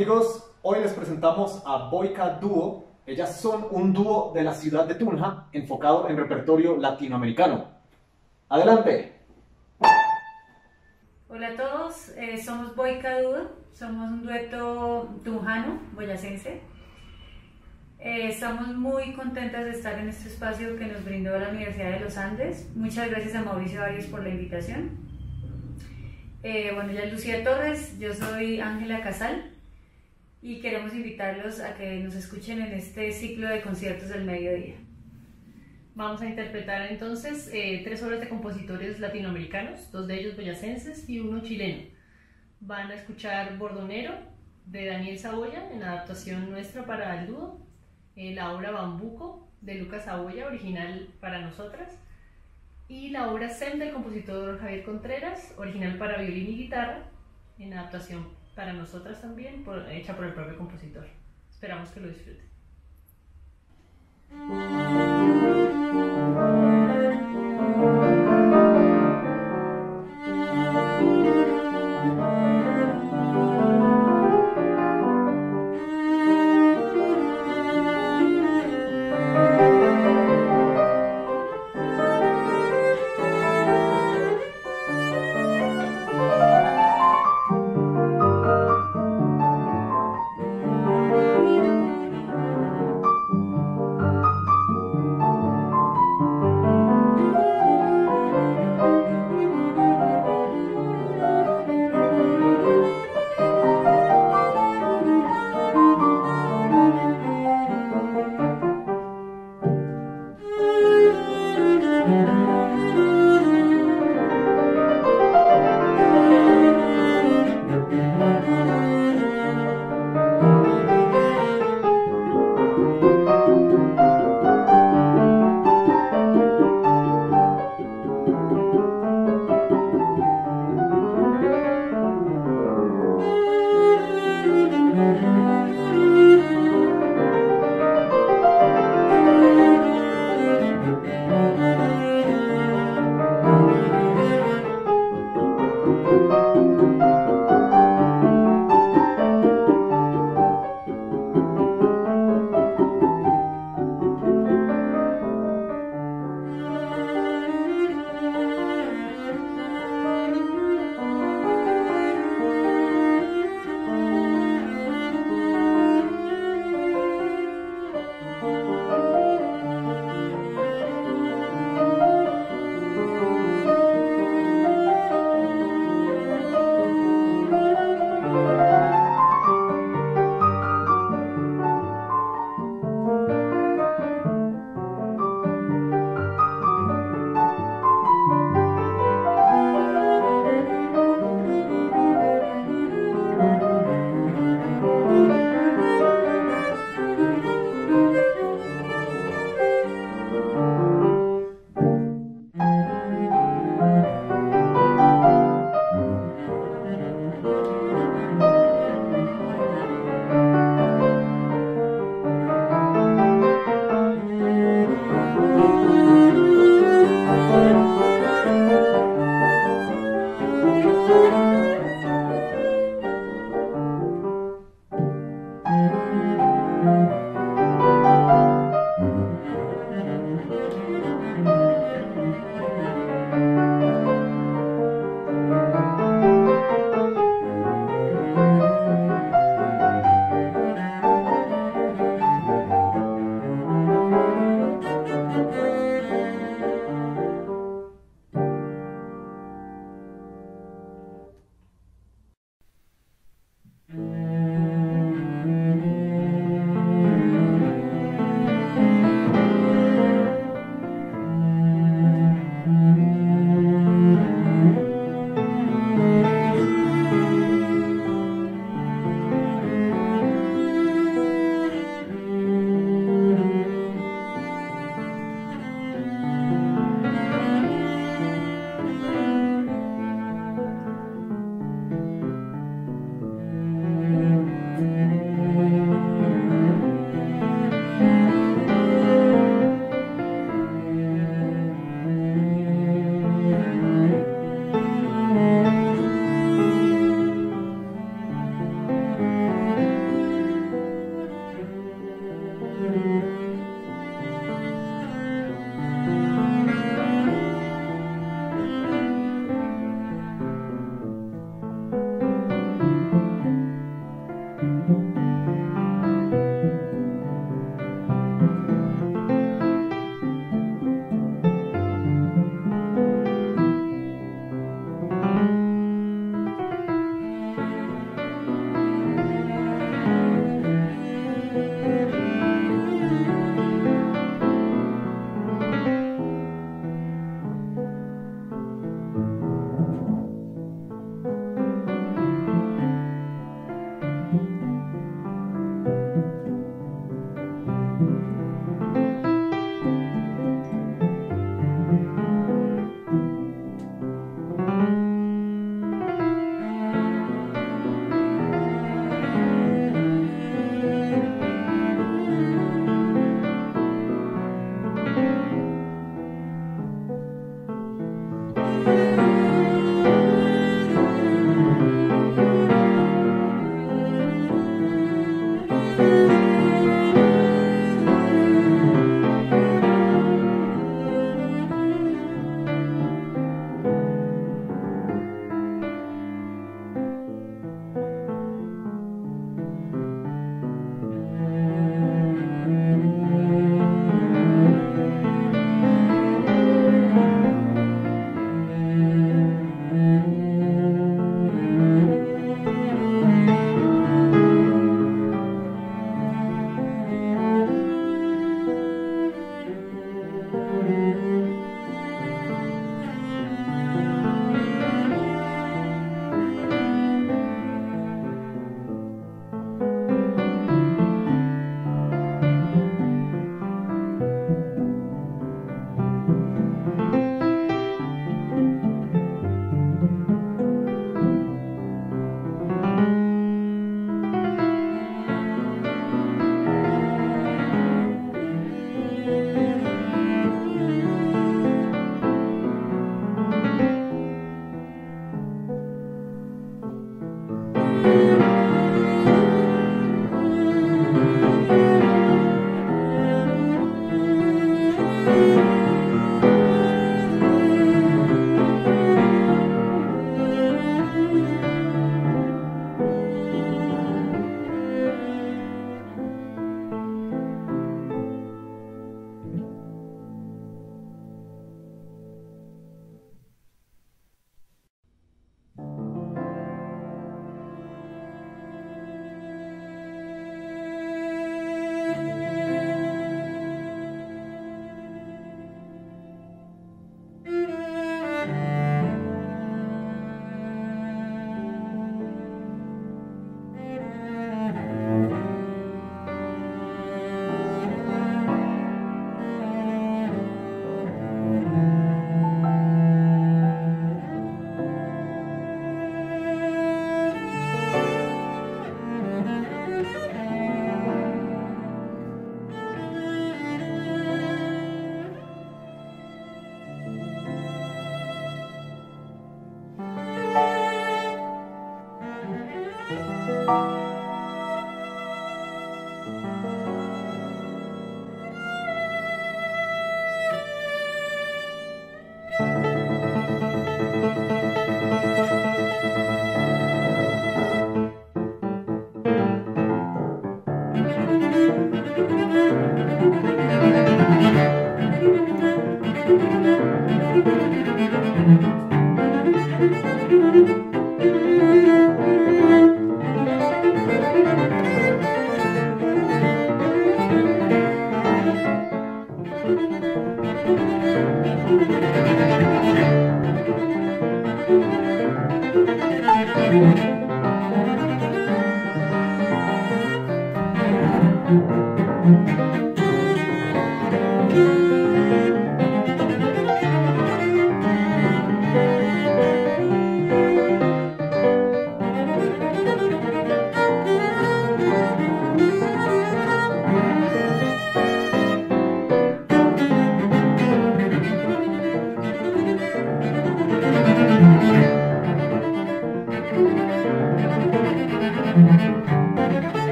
Amigos, hoy les presentamos a Boyka Duo. Ellas son un dúo de la ciudad de Tunja enfocado en repertorio latinoamericano. Adelante. Hola a todos, eh, somos Boyka Duo, somos un dueto tunjano, boyacense. Eh, estamos muy contentas de estar en este espacio que nos brindó la Universidad de los Andes. Muchas gracias a Mauricio Arias por la invitación. Eh, bueno, ya Lucía Torres, yo soy Ángela Casal y queremos invitarlos a que nos escuchen en este ciclo de conciertos del mediodía. Vamos a interpretar entonces eh, tres obras de compositores latinoamericanos, dos de ellos boyacenses y uno chileno. Van a escuchar Bordonero de Daniel Saboya en adaptación nuestra para el dúo, eh, la obra Bambuco de Lucas Saboya, original para nosotras, y la obra Sem del compositor Javier Contreras, original para violín y guitarra, en adaptación para nosotras también, hecha por el propio compositor. Esperamos que lo disfruten. Amen.